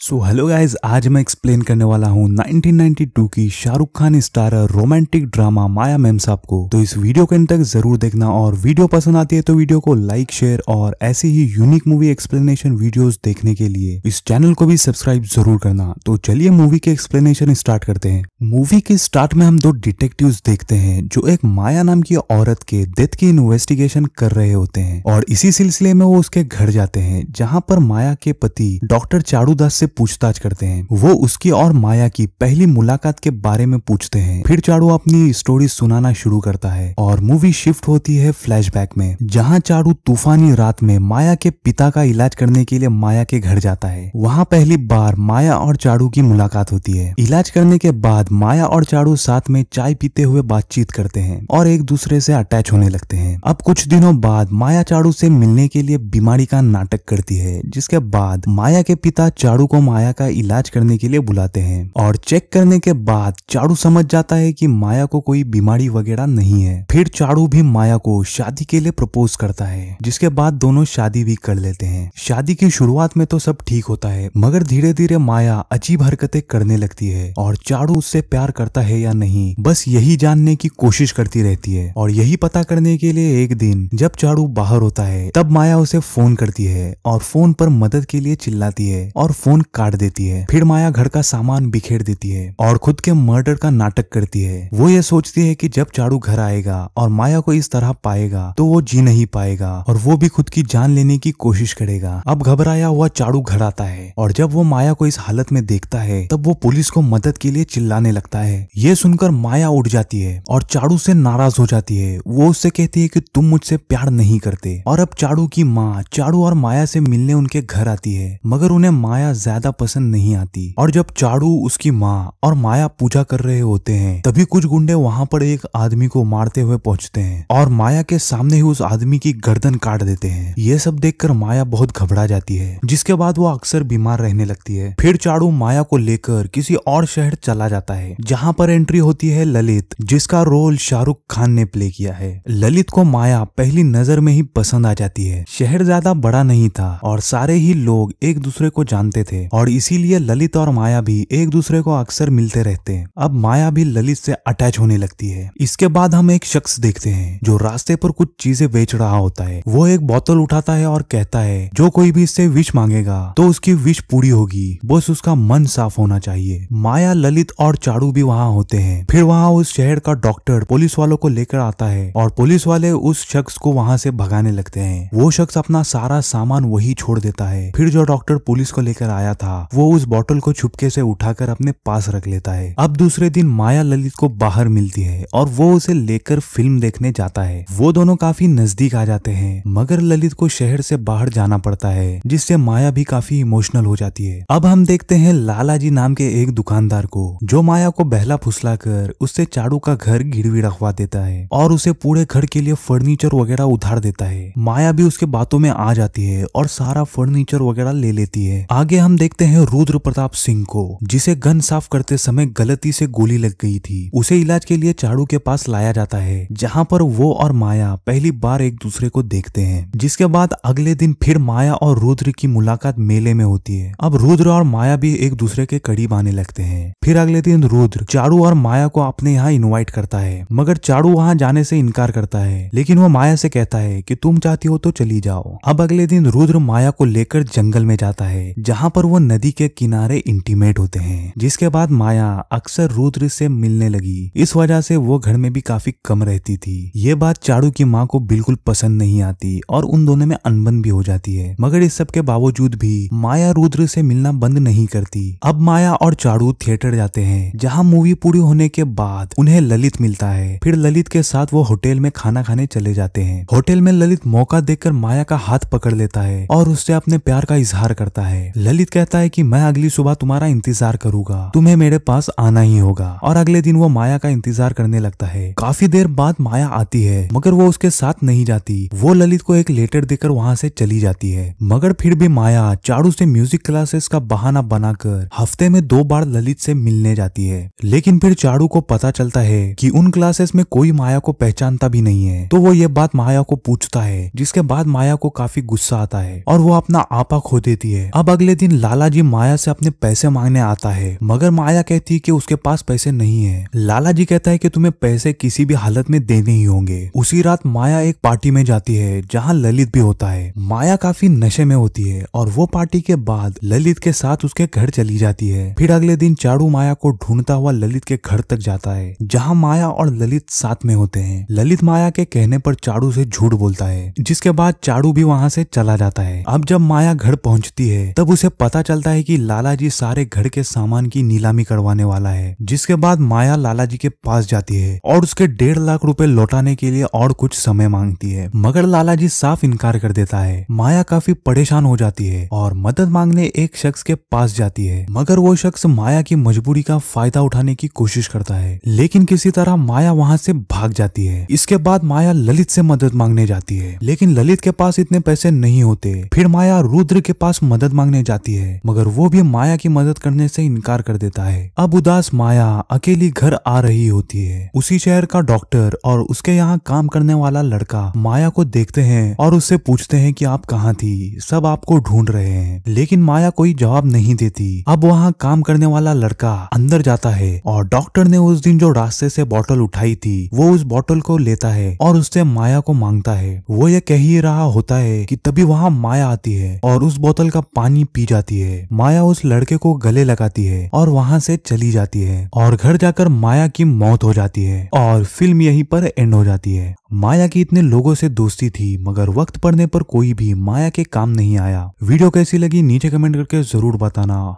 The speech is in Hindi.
सो हेलो गाइज़ आज मैं एक्सप्लेन करने वाला हूँ 1992 की Shah Rukh Khan star romantic drama Maya Memsaab को। तो इस वीडियो के अंत तक ज़रूर देखना और वीडियो पसंद आती है तो वीडियो को लाइक शेयर और ऐसे ही यूनिक मूवी एक्सप्लेनेशन वीडियोस देखने के लिए इस चैनल को भी सब्सक्राइब ज़रूर करना। तो चलिए मूवी के एक्सप्लेनेशन स्टार्ट करते हैं। मूवी के स्टार्ट में हम दो डिटेक्टिव देखते हैं, जो एक माया नाम की औरत के डेथ की इन्वेस्टिगेशन कर रहे होते हैं और इसी सिलसिले में वो उसके घर जाते हैं, जहाँ पर माया के पति डॉक्टर चारू दास से पूछताछ करते हैं। वो उसकी और माया की पहली मुलाकात के बारे में पूछते हैं। फिर चारू अपनी स्टोरी सुनाना शुरू करता है और मूवी शिफ्ट होती है फ्लैशबैक में, जहाँ चारू तूफानी रात में माया के पिता का इलाज करने के लिए माया के घर जाता है। वहाँ पहली बार माया और चारू की मुलाकात होती है। इलाज करने के बाद माया और चारू साथ में चाय पीते हुए बातचीत करते हैं और एक दूसरे से अटैच होने लगते हैं। अब कुछ दिनों बाद माया चारू से मिलने के लिए बीमारी का नाटक करती है, जिसके बाद माया के पिता चारू को माया का इलाज करने के लिए बुलाते हैं और चेक करने के बाद चारू समझ जाता है कि माया को कोई बीमारी वगैरह नहीं है। फिर चारू भी माया को शादी के लिए प्रपोज करता है, जिसके बाद दोनों शादी भी कर लेते हैं। शादी की शुरुआत में तो सब ठीक होता है, मगर धीरे धीरे माया अजीब हरकतें करने लगती है और चारू उससे प्यार करता है या नहीं, बस यही जानने की कोशिश करती रहती है। और यही पता करने के लिए एक दिन जब चारू बाहर होता है, तब माया उसे फ़ोन करती है और फ़ोन पर मदद के लिए चिल्लाती है और फ़ोन काट देती है। फिर माया घर का सामान बिखेर देती है और खुद के मर्डर का नाटक करती है। वो ये सोचती है कि जब चारू घर आएगा और माया को इस तरह पाएगा तो वो जी नहीं पाएगा और वो भी खुद की जान लेने की कोशिश करेगा। अब घबराया हुआ चारू घर आता है और जब वो माया को इस हालत में देखता है, तब वो पुलिस को मदद के लिए चिल्लाने लगता है। ये सुनकर माया उठ जाती है और चारू से नाराज़ हो जाती है। वो उससे कहती है कि तुम मुझसे प्यार नहीं करते। और अब चारू की माँ, चारू और माया से मिलने उनके घर आती है। मगर उन्हें माया ज़्यादा पसंद नहीं आती। और जब चारू, उसकी माँ और माया पूजा कर रहे होते हैं, तभी कुछ गुंडे वहाँ पर एक आदमी को मारते हुए पहुँचते हैं और माया के सामने ही उस आदमी की गर्दन काट देते हैं। ये सब देखकर माया बहुत घबरा जाती है, जिसके बाद वो अक्सर बीमार रहने लगती है। फिर चारू माया को लेकर किसी और शहर चला जाता है, जहाँ पर एंट्री होती है ललित, जिसका रोल शाहरुख खान ने प्ले किया है। ललित को माया पहली नज़र में ही पसंद आ जाती है। शहर ज़्यादा बड़ा नहीं था और सारे ही लोग एक दूसरे को जानते थे। और इसीलिए ललित और माया भी एक दूसरे को अक्सर मिलते रहते हैं। अब माया भी ललित से अटैच होने लगती है। इसके बाद हम एक शख्स देखते हैं, जो रास्ते पर कुछ चीज़ें बेच रहा होता है। वो एक बोतल उठाता है और कहता है, जो कोई भी इससे विश मांगेगा तो उसकी विश पूरी होगी। बस उसका मन साफ़ होना चाहिए। माया, ललित और चारू भी वहाँ होते हैं। फिर वहाँ उस शहर का डॉक्टर पुलिस वालों को लेकर आता है और पुलिस वाले उस शख्स को वहाँ से भगाने लगते हैं। वो शख्स अपना सारा सामान वही छोड़ देता है। फिर जो डॉक्टर पुलिस को लेकर आया था। वो उस बोतल को छुपके से उठाकर अपने पास रख लेता है। अब दूसरे दिन माया ललित को बाहर मिलती है और वो उसे लेकर फ़िल्म देखने जाता है। वो दोनों काफ़ी नज़दीक आ जाते हैं, मगर ललित को शहर से बाहर जाना पड़ता है, जिससे माया भी काफ़ी इमोशनल हो जाती है। अब हम देखते हैं लाला जी नाम के एक दुकानदार को, जो माया को बहला फुसला कर उससे चाड़ू का घर गिरवी रखवा देता है और उसे पूरे घर के लिए फर्नीचर वगैरह उधार देता है। माया भी उसके बातों में आ जाती है और सारा फर्नीचर वगैरह ले लेती है। आगे हम देखते हैं रुद्र प्रताप सिंह को, जिसे गन साफ़ करते समय गलती से गोली लग गई थी। उसे इलाज के लिए चाड़ू के पास लाया जाता है, जहाँ पर वो और माया पहली बार एक दूसरे को देखते हैं, जिसके बाद अगले दिन फिर माया और रुद्र की मुलाकात मेले में होती है। अब रुद्र और माया भी एक दूसरे के करीब आने लगते हैं। फिर अगले दिन रुद्र चारू और माया को अपने यहाँ इन्वाइट करता है, मगर चारू वहाँ जाने से इनकार करता है, लेकिन वो माया से कहता है कि तुम चाहती हो तो चली जाओ। अब अगले दिन रुद्र माया को लेकर जंगल में जाता है, जहाँ पर वो नदी के किनारे इंटीमेट होते हैं, जिसके बाद माया अक्सर रुद्र से मिलने लगी। इस वजह से वो घर में भी काफ़ी कम रहती थी। ये बात चारू की माँ को बिल्कुल पसंद नहीं आती और उन दोनों में अनबन भी हो जाती है। मगर इस सब के बावजूद भी माया रुद्र से मिलना बंद नहीं करती। अब माया और चारू थिएटर जाते हैं, जहाँ मूवी पूरी होने के बाद उन्हें ललित मिलता है। फिर ललित के साथ वो होटल में खाना खाने चले जाते हैं। होटल में ललित मौका देखकर माया का हाथ पकड़ लेता है और उससे अपने प्यार का इजहार करता है। ललित कहता है कि मैं अगली सुबह तुम्हारा इंतज़ार करूँगा। तुम्हें मेरे पास आना ही होगा। और अगले दिन वो माया का इंतज़ार करने लगता है। काफ़ी देर बाद माया आती है, मगर वो उसके साथ नहीं जाती। वो ललित को एक लेटर देकर वहाँ से चली जाती है। मगर फिर भी माया चारू से म्यूज़िक क्लासेस का बहाना बनाकर हफ़्ते में दो बार ललित से मिलने जाती है। लेकिन फिर चारू को पता चलता है कि उन क्लासेस में कोई माया को पहचानता भी नहीं है। तो वो ये बात माया को पूछता है, जिसके बाद माया को काफ़ी गुस्सा आता है और वो अपना आपा खो देती है। अब अगले दिन लाला जी माया से अपने पैसे मांगने आता है, मगर माया कहती है कि उसके पास पैसे नहीं है। लाला जी कहता है कि तुम्हें पैसे किसी भी हालत में देने ही होंगे। उसी रात माया एक पार्टी में जाती है, जहाँ ललित भी होता है। माया काफ़ी नशे में होती है, और वो पार्टी के बाद ललित के साथ उसके घर चली जाती है। फिर अगले दिन चारू माया को ढूंढता हुआ ललित के घर तक जाता है, जहाँ माया और ललित साथ में होते हैं। ललित माया के कहने पर चारू से झूठ बोलता है, जिसके बाद चारू भी वहाँ से चला जाता है। अब जब माया घर पहुँचती है, तब उसे पता चलता है कि लाला जी सारे घर के सामान की नीलामी करवाने वाला है, जिसके बाद माया लाला जी के पास जाती है और उसके डेढ़ लाख रुपए लौटाने के लिए और कुछ समय मांगती है। मगर लाला जी साफ़ इनकार कर देता है। माया काफ़ी परेशान हो जाती है और मदद मांगने एक शख्स के पास जाती है। मगर वो शख्स माया की मजबूरी का फ़ायदा उठाने की कोशिश करता है, लेकिन किसी तरह माया वहाँ से भाग जाती है। इसके बाद माया ललित से मदद मांगने जाती है, लेकिन ललित के पास इतने पैसे नहीं होते। फिर माया रुद्र के पास मदद मांगने जाती है। मगर वो भी माया की मदद करने से इनकार कर देता है। अब उदास माया अकेली घर आ रही होती है। उसी शहर का डॉक्टर और उसके यहाँ काम करने वाला लड़का माया को देखते हैं और उससे पूछते हैं कि आप कहाँ थी? सब आपको ढूंढ रहे हैं। लेकिन माया कोई जवाब नहीं देती। अब वहाँ काम करने वाला लड़का अंदर जाता है और डॉक्टर ने उस दिन जो रास्ते से बोतल उठाई थी, वो उस बोतल को लेता है और उससे माया को माँगता है। वो ये कह ही रहा होता है कि तभी वहाँ माया आती है और उस बोतल का पानी पी जाती है। माया उस लड़के को गले लगाती है और वहाँ से चली जाती है और घर जाकर माया की मौत हो जाती है और फ़िल्म यहीं पर एंड हो जाती है। माया की इतने लोगों से दोस्ती थी, मगर वक्त पड़ने पर कोई भी माया के काम नहीं आया। वीडियो कैसी लगी नीचे कमेंट करके ज़रूर बताना।